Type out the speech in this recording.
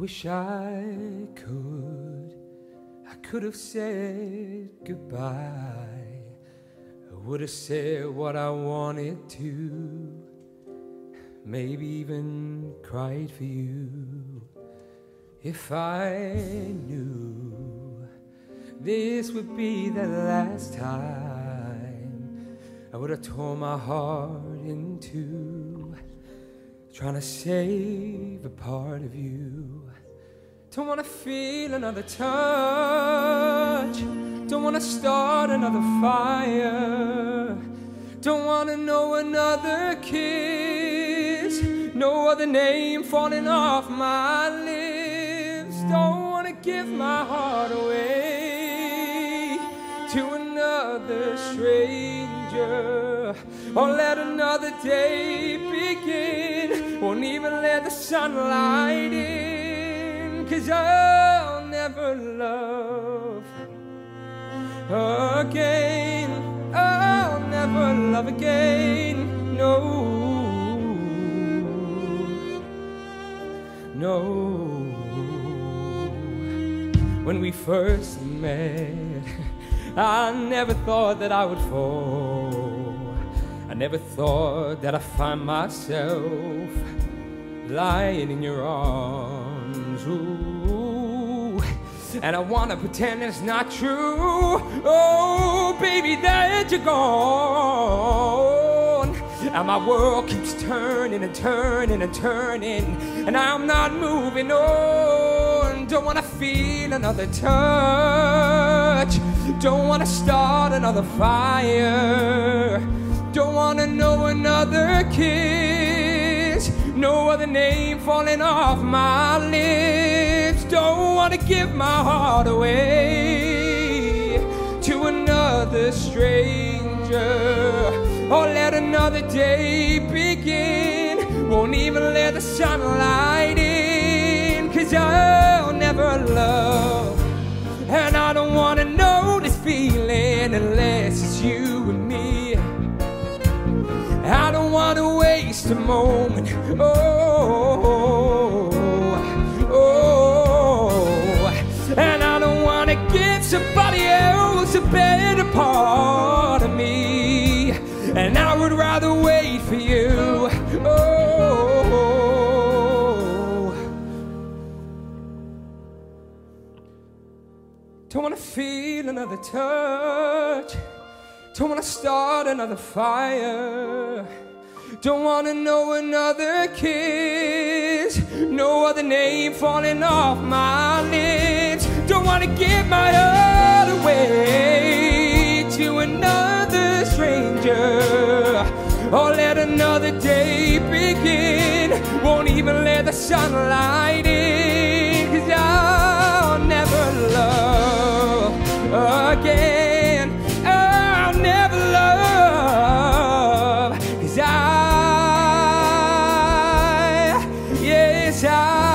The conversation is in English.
wish I could. I could have said goodbye. I would have said what I wanted to. Maybe even cried for you. If I knew this would be the last time, I would have torn my heart in two trying to save a part of you. Don't wanna feel another touch. Don't wanna start another fire. Don't wanna know another kiss. No other name falling off my lips. Don't wanna give my heart away to another stranger. Or let another day begin. Won't even let the sunlight in. Cause I'll never love again. I'll never love again. No. No. When we first met, I never thought that I would fall. Never thought that I'd find myself lying in your arms. Ooh. And I wanna pretend it's not true. Oh, baby, that you're gone. And my world keeps turning and turning and turning. And I'm not moving on. Don't wanna feel another touch. Don't wanna start another fire. Don't wanna know another kiss. No other name falling off my lips. Don't wanna give my heart away to another stranger. Or let another day begin. Won't even let the sunlight in. Cause I'll never love. And I don't wanna know this feeling unless it's you wanna a moment. Oh, oh, oh, and I don't wanna give somebody else a better part of me. And I would rather wait for you. Oh, don't wanna feel another touch. Don't wanna start another fire. Don't wanna know another kiss. No other name falling off my lips. Don't wanna give my heart away to another stranger. Or let another day begin. Won't even let the sunlight 下。